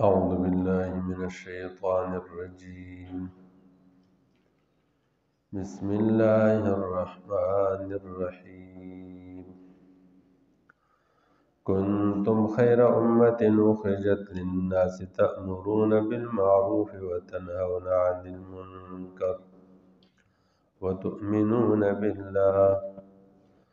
أعوذ بالله من الشيطان الرجيم بسم الله الرحمن الرحيم كنتم خير أمة أخرجت للناس تأمرون بالمعروف وتنهون عن المنكر وتؤمنون بالله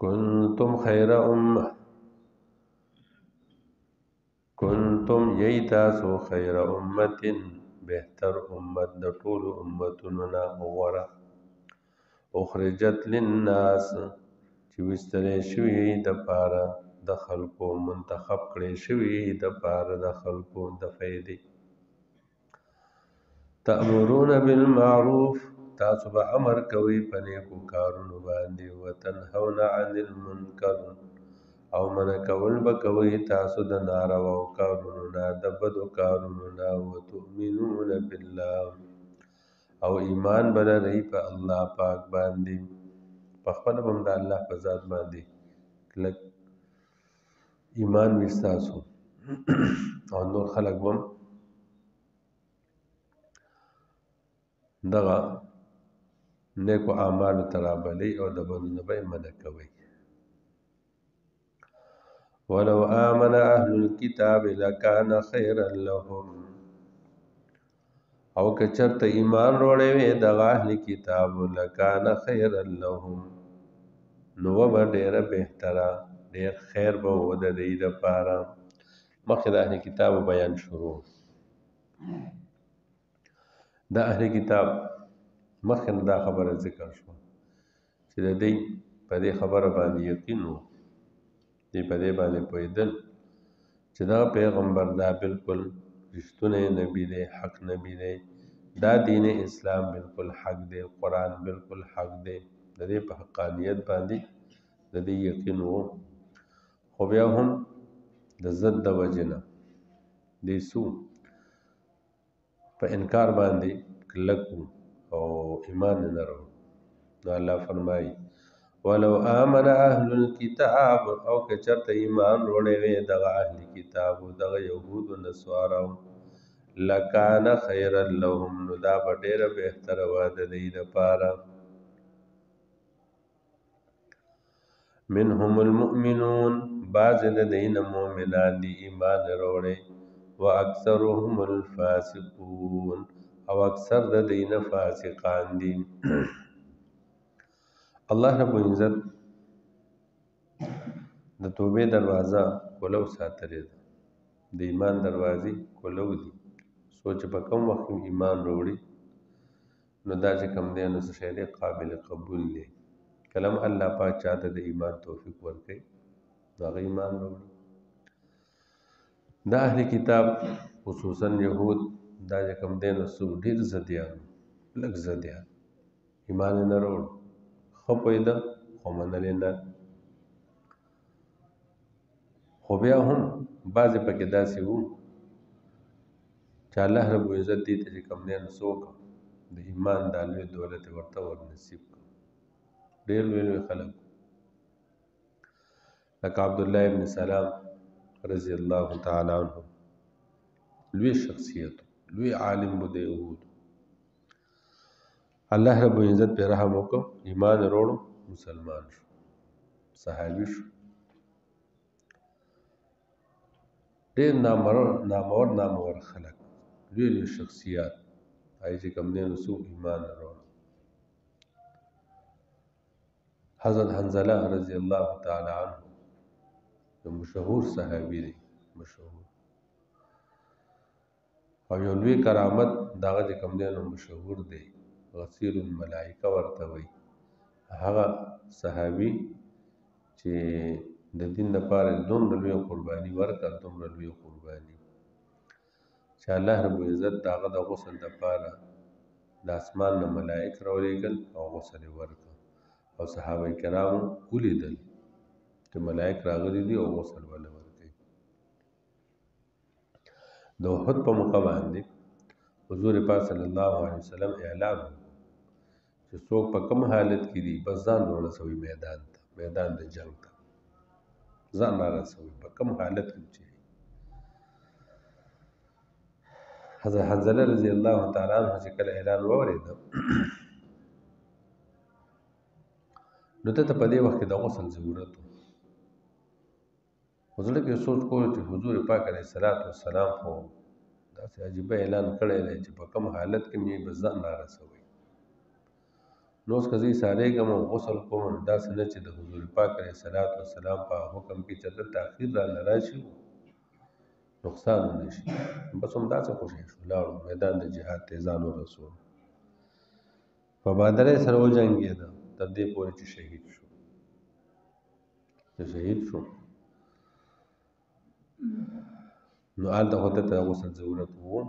کنتم خیر امه کنتم یی تاسو خیر امتن بهتر امت د ټولو امتونو نه غوره اخرجت للناس چې وستلې شوی د پاره د خلکو منتخب کړي شوی د پاره د خلکو د فائدې تأمرون بالمعروف تاسو به امر کوئ په نیکو کارونو باندې وتنهون عن المنکر او منع کول به کوئ تاسو د نارواو کارونو نه د بدو کارونو نه وتؤمنون بالله او ایمان به لرئ په الله پاک باندې په خپله به هم د الله په ذات باندې کلک ایمان وي ستاسو او نور خلک به هم دغه نیکو اعمالو ته رابلئ او د بدو نه به یې منع کوئ ولو آمن اهل الكتاب لکان خیرا لهم او که چرته ایمان وروړې وې د اهل کتاب لکان خیر لهم نو و به ډیره بهتره ډیر خیر به و د دې لپاره مخکې د اهل کتاب بیان شروع د اهل کتاب مخکې دا خبره ذکر شو چې د دی په دې خبره باندې یقین وو دی په دې باندې پوهېدل چې دا پیغمبر دا بالکل رښتونی نبی دی حق نبی دی دا دین اسلام بالکل حق دی قرآن بالکل حق دی د دې په حقانیت باندې د دې یقین وو خو بیا هم د ضد د وجنه دی سو په انکار باندې کلک وو او ایمان یې نه راوړ نو الله فرمایي ولو آمن اهل الكتاب او که چرته ایمان وروړی وی دغه اهل کتاب او دغه يهود او نصارا لکان خیر لهم نو دا به ډیره بهتره وه د دې لپاره منهم المؤمنون بعض د دین مؤمنان دی ایمان روړی و اکثرهم الفاسقون او اکثر د دین فاسقان دی الله رب العزت د توبې دروازه کولو ساتلې ده د ایمان دروازې کولو دي سوچ په کوم وخت ایمان وروړي نو دا چې کوم دی نو څه شی دی قابل قبول دی کله هم الله پاک چاته د ایمان توفیق ورکوي نو هغه ایمان راوړي دا اهل کتاب خصوصا یهود دا چې کوم دی نو څو ډېر زدیان لږ زدیان ایمان یې نه راوړ ښه پوهېده خو منل یې نه خو بیا هم بعضې پکې داسې وو چې الله رب العزت دې ته چې کوم دی نو څه وکړه د ایمان دا لوی دولت یې ورته ور نصیب کړ ډېر لوی لوی خلک لکه عبدالله ابن سلام رضی الله تعالی عنه لوی شخصیت لوی عالم بوده یهود الله رب العزت په رحم وکړو ایمان وروړو مسلمان شو صحابي شو ډېر نامور نامور نامور خلک لوی لوی شخصیات هغه چې کوم دین سو ایمان وروړو حضرت حنزله رضی الله تعالی عنه مشهور صحابي دی مشهور او یو لوی کرامت د هغه چې کوم دی نو مشهور دی غسیل الملائکه ورته وایي هغه صحابي چې د دین لپاره دومره لوی قرباني ورکړه دومره لوی قرباني چې الله رب عزت د هغه د غسل لپاره د اسمان نه ملائک راولېږل او غسل یې ورکړ او صحابه کرامو ولیدل چې ملائک راغلي دي او غسل وله د احد په موقع باندې حضور پاک صلی الله علیه وسلم اعلان چې څوک په کوم حالت کې دي بس ځان ورسوي میدان ته میدان د جنگ ته ځان رسوي په کوم حالت کې چې حضرت حنزله رضی الله تعالی عنہ چې کله اعلان وورید نو ته په دې وخت کې د غسل ضرورت خو زړه کې سوچ کولو چې حضور پاک علیه الصلاۃ والسلام خو داسې عجیب اعلان کړی دی چې په کوم حالت کې مې بزن را رسوي نو اوس کزي ساره کوم غسل کوم داسې نه چې د حضور پاک علیه الصلاۃ والسلام په حکم کې چې د تاخير را لراشي نقصان نشي بس هم داسې خوشې شو لاړو میدان د جهاد ته ځان ورسو په بادرې سره وجنګېده تر دې پورې چې شهید شو چې شهید شو نو هلته خو ده ته د غسل ضرورت و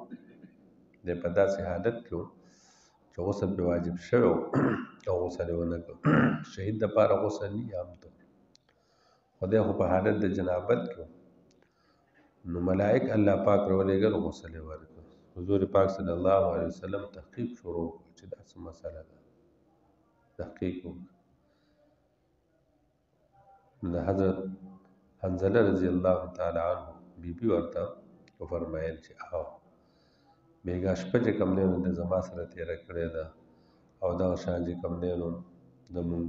دی په داسې حالت کې و چې غسل پرې واجب شوی و او غسل یې ونه کړ شهید دپاره غسل نی عام ته خو دی خو په حالت د جنابت کې نو ملائک الله پاک راولېږل غسل یې ورکړ حضور پاک صلی الله علیه وسلم تحقیق شروع چې دا څه مسله ده تحقیق وکړه د حضرت حنزله رضی الله تعالی عنه بیبي ورته وفرمایل چې او بیګا شپه چې کوم دی نو د زما سره تیره کړې ده او دا شان چې کوم دی نو د مونږ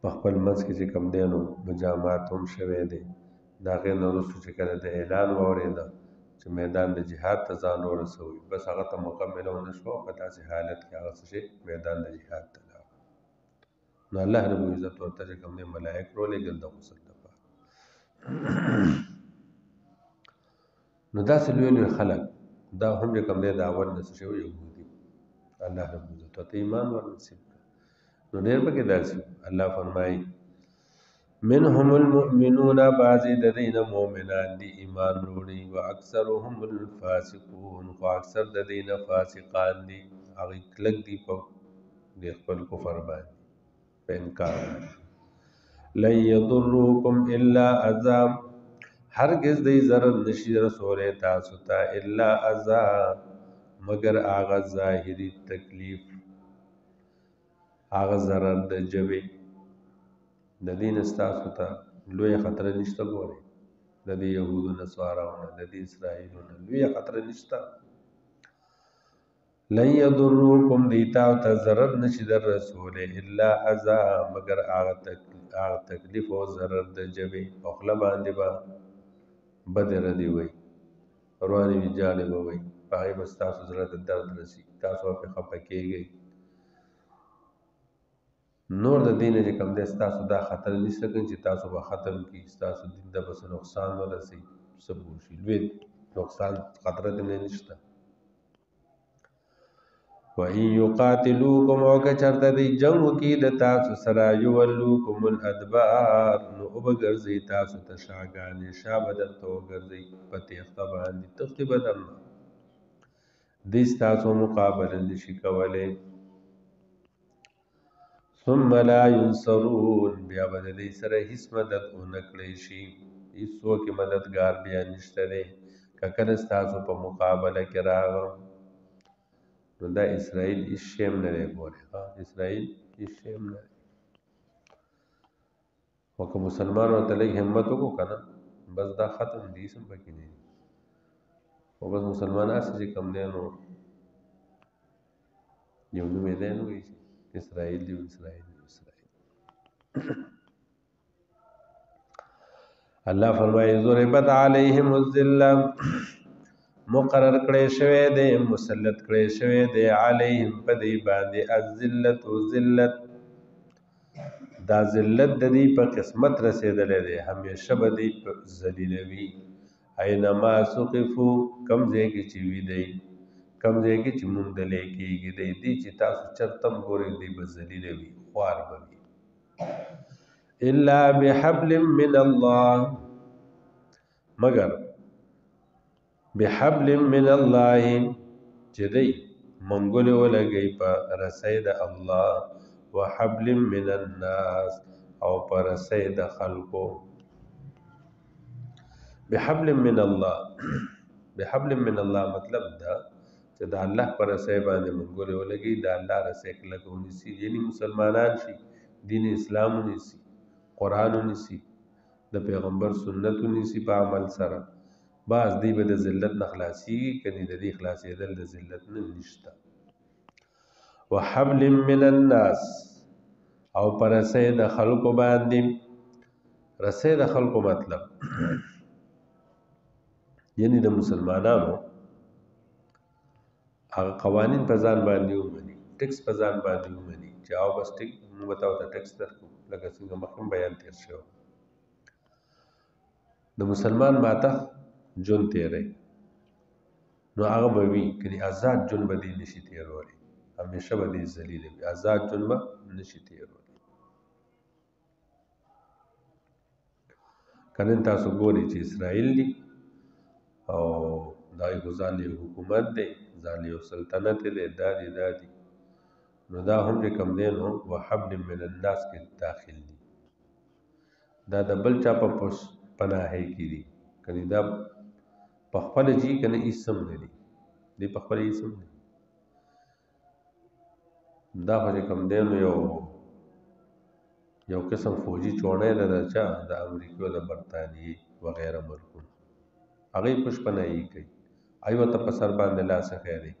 په خپل منځ کې چې کوم دی نو مجامات هم شوی دی د هغې نه وروسته چې کله د اعلان واورېده چې میدان د جهاد ته ځان ورسوي بس هغه ته موقع ملو نه شوه او په داسې حالت کې هغه څه چې میدان د جهاد ته لاړ نو الله رب العزت ورته چې کوم دی ملائک رولېږل د غسل لپاره نو داسې لوی لوی خلک دا هم چې کوم دی د اول نه څه شوی یهود دي الله رب العزت ته ایمان ورنصیب کړه نو ډېر پکې داسې الله فرمایي منهم المؤمنون بعضی د دین مؤمنان دي ایمان وروړي او اکثرهم الفاسقون خو اکثر د دین فاسقان دي هغه کلک دي په د خپل کفر باندې په انکار لن یضروکم الا اذا هرگز دی ضرر نشي رسوله تاسو ته الا اذا مگر هغه ظاهری تکلیف هغه ضرر د جبه د دین استاسو ته لوی خطر نشته ګوره د دې يهودو نصاراونه د دې اسرائیلو نه لوی خطر نشته لن یضروکم دیتا او ته ضرر نشي در رسولی الا اذا مگر هغه هغه تکلیف او ضرر د جبې په خوله باندې به بدې ردې وي روانې وي جالې به وي په هغې به ستاسو زړه ته درد رسي تاسو به پرې خفه کېږئ نور د دې نه چې کوم دی ستاسو دا خطر نشته کوي چې تاسو به ختم کړي ستاسو دین ته به څه نقصان ورسي څه به وشي لوی نقصان خطر دې نه نشته وَإِن يُقَاتِلُوكُمْ او که چرته دی جنگ وکړي د تاسو سره یولوکم الادبار نو وبګرځي تاسو ته شاګانې شا بدل ته وګرځي په تیښته باندې تختی بدل دې تاسو مقابله نشي کولای ثم لا ينصرون بیا به د دوی سره هیڅ مدد ونه کړی شي هیڅوک مددګار بیا نشته دی که کله ستاسو په مقابله کې راغلم نو دا اسرائیل هیڅ شی هم نه دی ګورې اسرائیل هیڅ شی هم نه دی خو که مسلمان ورته لږ همت وکړو کنه بس دا ختم دي سم پکې نه او بس مسلمان اسی چې کم دی نو یو نوم یې دی نو اسرائیل دی اسرائیل دی اسرائیل الله فرمایي ضربت علیهم الذلہ مقرر کړی شوی دی مسلط کړی شوی دی علیهم په دې باندې الذلت ذلت دا ذلت د دی په قسمت رسیدلې دی همیشه به دی ذلیلوي اينما سقفو کم ځای کې چې وی دی کم ځای کې چې مونږ د لیکيږي دی دی چې تاسو چرتم ګورې دی به ذلیلوي خوار به وي الا بحبل من الله مگر بحبل من الله چې دی منګولې ولګي په رسۍ د الله وحبل من الناس او په رسۍ د خلکو بحبل من الله بحبل من الله مطلب دا چې د الله پر رسۍ باندې منګولې ولګي د الله رسۍ کلک ونیسي یعنی مسلمانان شي دین اسلام ونیسي قرآن ونیسي د پیغمبر سنت ونیسي په عمل سره باز دی به د ذلت نه خلاصيږي کني د دې خلاصېدل د ذلت نه نشته وحبل من الناس او پرسه د خلکو باندې رسه د خلکو مطلب یعنی د مسلمانانو هغه قوانین په ځان باندې ومني ټیکس په ځان باندې ومني چې او بس ټیک موږ ته ټیکس درکو لکه څنګه مخکې بیان تیر شوی د مسلمان ماتخ جون تیرې نو هغه به وي کني آزاد جون به دې نشي تیرولی همیشه به دې ذلیل وي آزاد جون به نشي تیرولی کنن تاسو ګوري چې اسرائیل دي او دا یو ځان یو حکومت دی ځان یو سلطنت دی دا دی دا دی نو دا هم چې کم دی نو وحبل من الناس کې داخل دي دا د بل چا په پوس پناهي کې دي کني دا په خپل جی کنه اسم نه دي دی په خپل اسم نه دا خو کوم دی نو یو یو قسم فوجي چوڼه ده دا چا د امریکا د برتانیې وغیرہ ملکونو هغه پښپناهي کوي ایو ته په سر باندې لاس خیری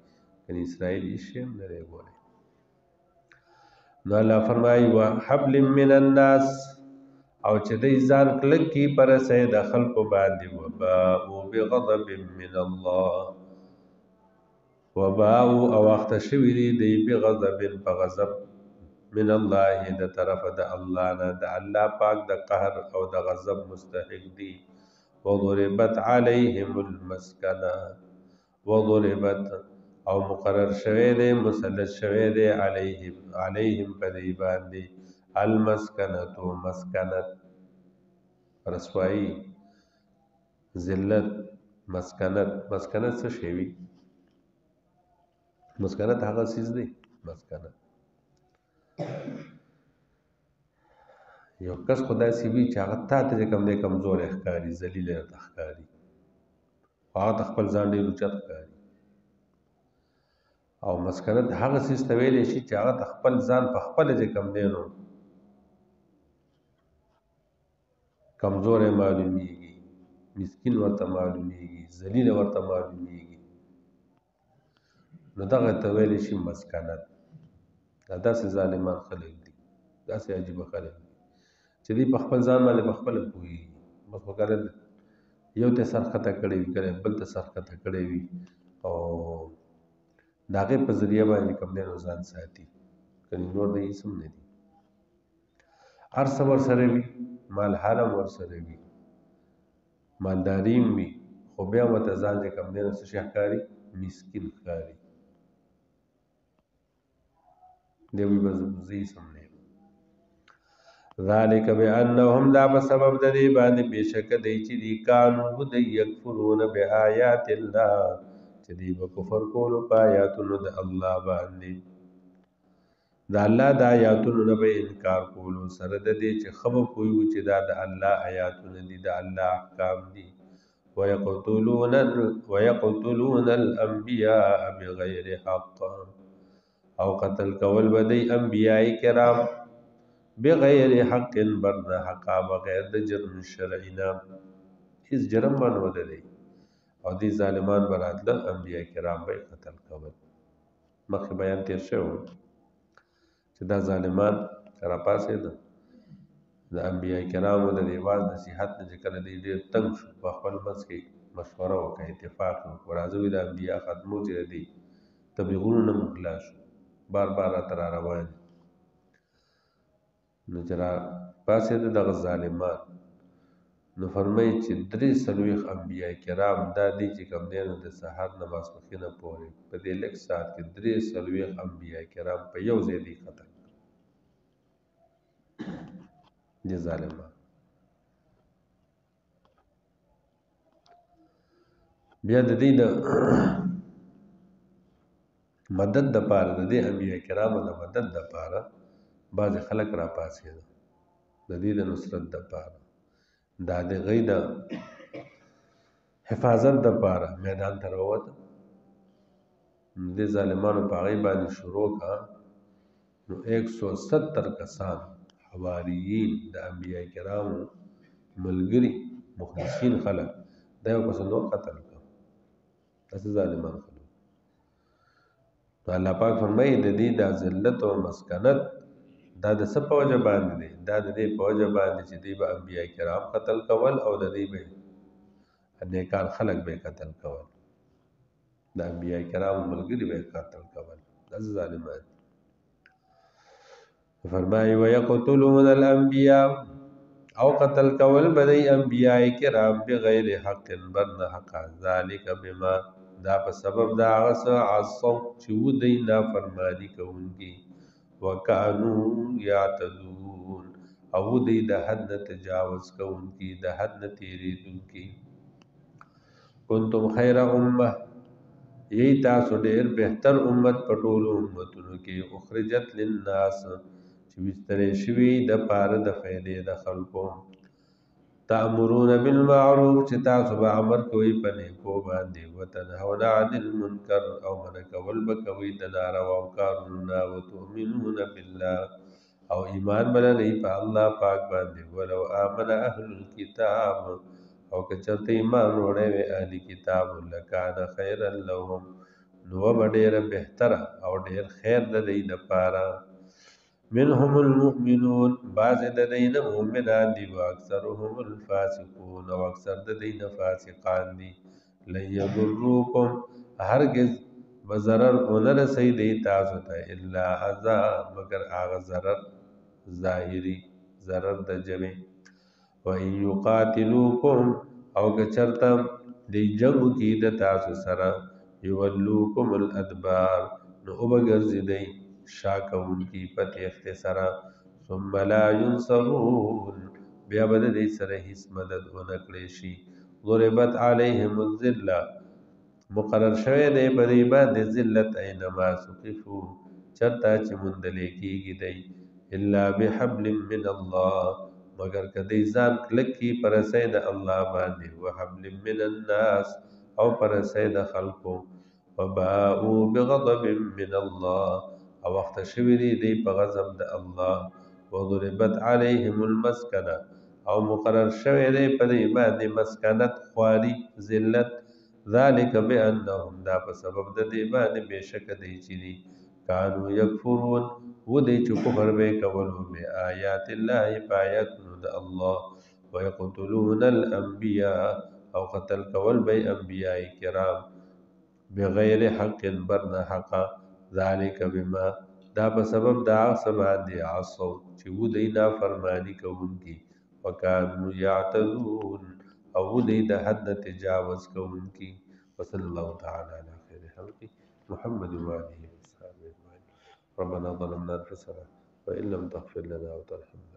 کني اسرائیل هیڅ شی نه دی ګوري نو الله فرمایي وا حبل من الناس او چې دې ځان کلک کی پر سه د خلکو باندې وبا او بغضب من الله وبا او وخت شوی دی دی بغضب په غضب من الله د طرف د الله نه د الله پاک د قهر او د غضب مستحق دی وضربت عليهم المسكنه وضربت او مقرر شوه دی مسلط شوه دی علیهم علیهم په دی باندې المسکنت او مسکنت رسوایی ذلت مسکنت مسکنت څه شی وی مسکنت هغه سیز دی مسکنت یو کس خدای سی وی چې هغه تا ته کوم نه کمزور ښکاری ذلیل ښکاری هغه ته خپل ځان ډېر اوچت ښکاري او مسکنه د هغه څیز ته ویلی شي چې هغه ته خپل ځان په خپله چې کم دی نو کمزوری معلومیږي مسکین ورته معلومیږي ذلیل ورته معلومیږي نو دغه ته ویل شي مسکنت دا داسې ظالمان خلک دي داسې عجیب خلک دي چې دی په خپل ځان باندې په خپل کوي بس وکړه یو ته سرخته کړی وي کړی بل ته سرخته کړی وي او داغه په ذریعہ باندې کوم نه ځان ساتي کله نور دې سم نه دي ارسبر سره وي مال حرم ور سره وي مالداریم وی خو بیا ورته ځان چې کم دینو څه شي ښکاري مسکین ښکاري دی وی بس زی سم نه ذالک بانهم دا په سبب د دې باندې بشک دی چې دی کانو د یکفرون بیاات الله چې دی په کفر کولو پایاتونو د الله باندې د الله د آیاتونو نه به یې انکار کولو، سره د دې چې ښه به پوه وو چې دا د الله آیاتونه دي، د الله احکام دي. ویقتلون ویقتلون الانبیاء بغیر حق او قتل کول به دی انبیاء کرام بغیر حق بر د حقا بغیر د جرم شرعی نه هیڅ جرم باندې ودی او دی ظالمان براتله انبیاء کرام به قتل کول مخکې بیان تیر شوی و چې دا ظالمان راپاڅېدل د انبیاء کرامو د دې واز نصیحت نه چې کله دوی ډېر تنګ شو په خپل منځ کې مشوره وکړه اتفاق وکړه راځئ د انبیا ختمو چې د دې تبلیغونو نه موږ خلاص شو بار بار راته را روان دي نو چې را پاڅېده دغه ظالمان نو فرمایي چې درې څلوېښت انبیا کرام دا دي چې کوم دی نو د سهار نه ماسپښینه پورې په دې لږ ساعت کې درې څلوېښت انبیا کرام په یو ځای دي قتل دي ظالمان بیا د دې د مدد د پاره د دې انبیاء کرامو د مدد د پاره بعض خلک را پاسې ده د دې د نصرت د پاره دا د غي د حفاظت د پاره میدان ته راووت د ظالمانو په غي باندې شروع کا نو ایک سو ستر کسان حواریین د انبیاء کرامو ملګري مخلصین خلک دا یو کس نور قتل کړ تاسو ظالمان خلک نو الله پاک فرمایي د دې د ذلت او مسکنت دا د څه په وجه باندې دی دا د دې په وجه باندې چې دی به انبیا کرام قتل کول او د دې به نیکان خلق به قتل کول د انبیاء کرام ملګری به قتل کول دا ظالمان فرمایي ويقتلون الانبیاء او قتل کول بدی انبیاء کرام بغیر حق برد حق ذالک بما دا په سبب دا غس عصو چې و دی نا فرمانی کوونکی وکانو یعتدون او دی د حد تجاوز کوونکی د حد تیریدونکی کنتم خیر امه یی تاسو ډیر بهتر امت په ټولو امتونو کې اخرجت للناس چې وستل شوی د پاره د فائدې د خلکو تامرون بالمعروف چې تاسو به امر کوي په نیکو باندې وتنهون عن المنکر او منکول به کوي د ناروا کارونو نه وتؤمنون بالله او ایمان بللی په الله پاک باندې ولو آمن اهل الكتاب او که چرته ایمان وړی وی اهل کتاب لکان خیر لهم نو و ډیره بهتره او ډیر خیر د دی د پاره منهم المؤمنون بعض د دی نه مؤمنان دی و اکثرهم الفاسقون او اکثر د دی نه فاسقان دی لیضروکم هرگز به ضرر ونه رسي دی تاسو ته الا هذا مگر هغه ضرر ظاهری ضرر د جبه و ان یقاتلوکم او که چرته دی جنگ کی د تاسو سره یولوکم الادبار نو وبګرځي دی شاکون کی پتیخت سره ثم لا ينصرون بیا بده دی سره هیڅ مدد ونکړي شي ضربت علیهم الذله مقرر شوی دی په دې باندې ذلت اينما سقفو چرته چې مندلې کېږي دی الا بحبل من الله مگر کدی ځان کلک کی پر سید الله باندې وحبل من الناس او پر سید خلقو وباءو بغضب من الله او وخت شوی دی دی په غضب د الله وضربت علیهم المسکنه او مقرر شوی دی په دې باندې مسکنت خواري ذلت ذالک بانهم دا په سبب د دې باندې بشک دی چې دي کانو یکفرون و دې چې کفر به کولو به آیات الله پایتونو د الله ويقتلون الانبیاء او قتل کول به انبیاء کرام بغیر حق برنا حقا ذالک بما دا په سبب دا سبان دی عصو چې و دی نا فرمانی کوونکی وکانو یعتدون او و دی د حد نه تجاوز کوونکی وصلی الله تعالی علی خیر خلق محمد و علیه وصحبه ربنا ظلمنا انفسنا وان لم تغفر لنا وترحمنا